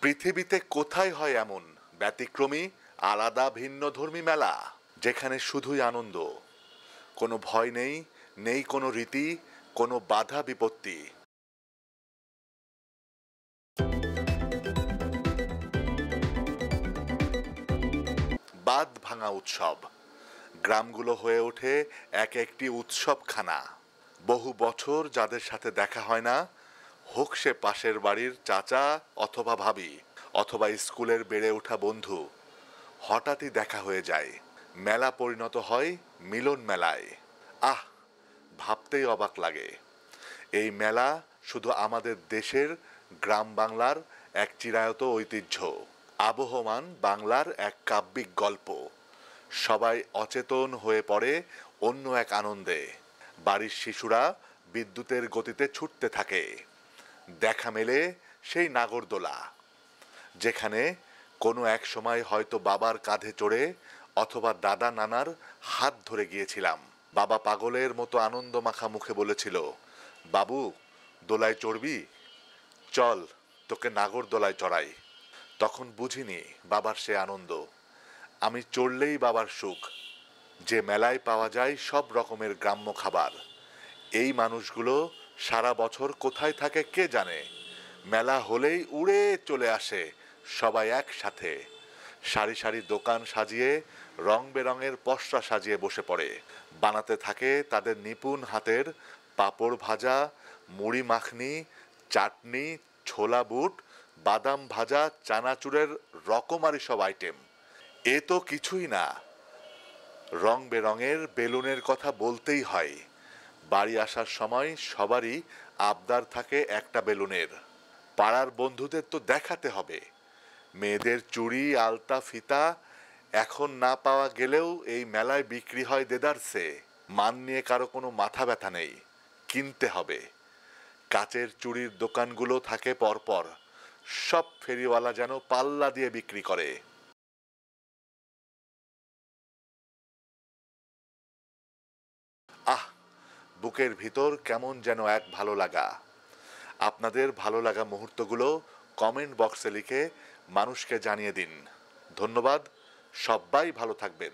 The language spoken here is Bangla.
পৃথিবীতে কোথায় হয় এমন ব্যতিক্রমী, আলাদা ভিন্ন ধর্মী মেলা, যেখানে শুধুই আনন্দ? কোনো ভয় নেই নেই কোনো রীতি, কোনো বাধা বিপত্তি। বাদ ভাঙা উৎসব। গ্রামগুলো হয়ে ওঠে এক একটি উৎসবখানা। বহু বছর যাদের সাথে দেখা হয় না হোক সে পাশের বাড়ির চাচা অথবা ভাবি অথবা স্কুলের বেড়ে ওঠা বন্ধু, হঠাৎই দেখা হয়ে যায়। মেলা পরিণত হয় মিলন মেলায়। আহ, ভাবতেই অবাক লাগে। এই মেলা শুধু আমাদের দেশের গ্রাম বাংলার এক চিরায়ত ঐতিহ্য, আবহমান বাংলার এক কাব্যিক গল্প। সবাই অচেতন হয়ে পড়ে অন্য এক আনন্দে। বাড়ির শিশুরা বিদ্যুতের গতিতে ছুটতে থাকে। দেখা মেলে সেই নাগরদোলা, যেখানে কোনো এক সময় হয়তো বাবার কাঁধে চড়ে অথবা দাদা নানার হাত ধরে গিয়েছিলাম। বাবা পাগলের মতো আনন্দ মাখা মুখে বলেছিল, বাবু, দোলায় চড়বি? চল, তোকে নাগর দোলায় চড়াই। তখন বুঝিনি বাবার সে আনন্দ। আমি চড়লেই বাবার সুখ। যে মেলায় পাওয়া যায় সব রকমের গ্রাম্য খাবার। এই মানুষগুলো সারা বছর কোথায় থাকে কে জানে? মেলা হলেই উড়ে চলে আসে সবাই একসাথে। সারি সারি দোকান সাজিয়ে, রং বেরঙের পসরা সাজিয়ে বসে পড়ে। বানাতে থাকে তাদের নিপুণ হাতের পাঁপড় ভাজা, মুড়ি মাখনি, চাটনি, ছোলা বুট, বাদাম ভাজা, চানাচুরের রকমারি সব আইটেম। এ তো কিছুই না। রং বেরঙের বেলুনের কথা বলতেই হয়। বাড়ি আসার সময় সবারই আবদার থাকে একটা বেলুনের। পাড়ার বন্ধুদের তো দেখাতে হবে। মেয়েদের চুড়ি, আলতা, ফিতা এখন না পাওয়া গেলেও এই মেলায় বিক্রি হয় দেদারসে। মান নিয়ে কারও কোনো মাথা ব্যথা নেই। কিনতে হবে। কাচের চুড়ির দোকানগুলো থাকে পরপর। সব ফেরিওয়ালা যেন পাল্লা দিয়ে বিক্রি করে। বুকের ভিতর কেমন যেন এক ভালো লাগা। আপনাদের ভালো লাগা মুহূর্তগুলো কমেন্ট বক্সে লিখে মানুষকে জানিয়ে দিন। ধন্যবাদ, সবাই ভালো থাকবেন।